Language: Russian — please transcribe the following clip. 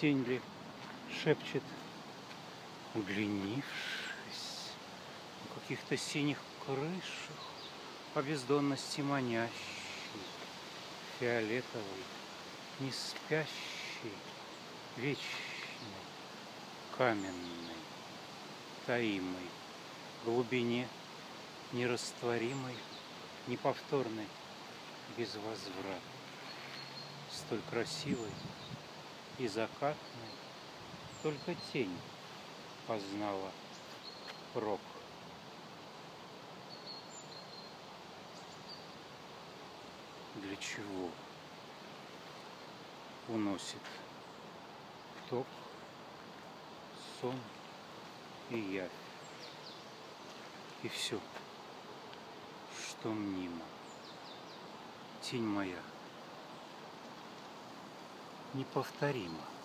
Тень ли шепчет, удлинившись На каких-то синих крышах По бездонности манящий, Фиолетовый, не спящий, Вечный, каменный, таимый, В глубине нерастворимой, Неповторной, без Столь красивой и закатной Только тень познала рок. Для чего уносит ток, сон и явь, и все, что мнимо, тень моя неповторима.